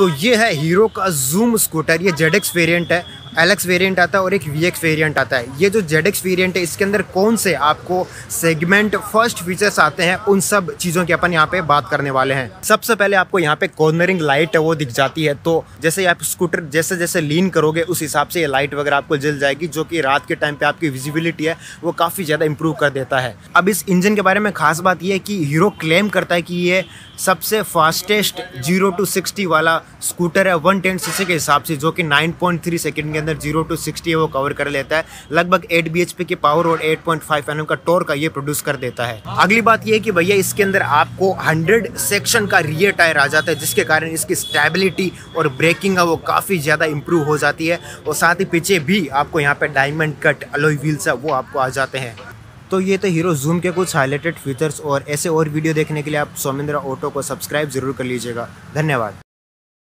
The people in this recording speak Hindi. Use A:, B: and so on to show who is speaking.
A: तो ये है हीरो का जूम स्कूटर ये जेड एक्स वेरियंट है। एल एक्स वेरियंट आता है और एक वी एक्स वेरियंट आता है। ये जो जेड एक्स वेरियंट है, इसके अंदर कौन से आपको सेगमेंट फ़र्स्ट फीचर्स आते हैं, उन सब चीज़ों की अपन यहाँ पे बात करने वाले हैं। सबसे पहले आपको यहाँ पे कॉर्नरिंग लाइट है, वो दिख जाती है। तो जैसे आप स्कूटर जैसे जैसे लीन करोगे, उस हिसाब से ये लाइट वगैरह आपको जल जाएगी, जो कि रात के टाइम पे आपकी विजिबिलिटी है, वो काफ़ी ज़्यादा इंप्रूव कर देता है। अब इस इंजन के बारे में खास बात यह है कि हीरो क्लेम करता है कि ये सबसे फास्टेस्ट ज़ीरो टू सिक्सटी वाला स्कूटर है वन टेन के हिसाब से, जो कि नाइन पॉइंट थ्री सेकेंड के अंदर ज़ीरो टू सिक्सटी है, वो कवर कर लेता है। लगभग एट बी की पावर और एट पॉइंट फाइव का टोर का ये प्रोड्यूस कर देता है। अगली बात ये है कि भैया इसके अंदर आपको हंड्रेड सेक्शन का रियर टायर आ जाता है, जिसके कारण इसकी स्टेबिलिटी और ब्रेकिंग है वो काफ़ी ज़्यादा इंप्रूव हो जाती है। और साथ ही पीछे भी आपको यहाँ पे डायमंड कट अलोई व्हील्स है, वो आपको आ जाते हैं। तो ये तो हीरो जूम के कुछ हाईलाइटेड फीचर्स और ऐसे और वीडियो देखने के लिए आप सोमेंद्रा ऑटो को सब्सक्राइब ज़रूर कर लीजिएगा। धन्यवाद।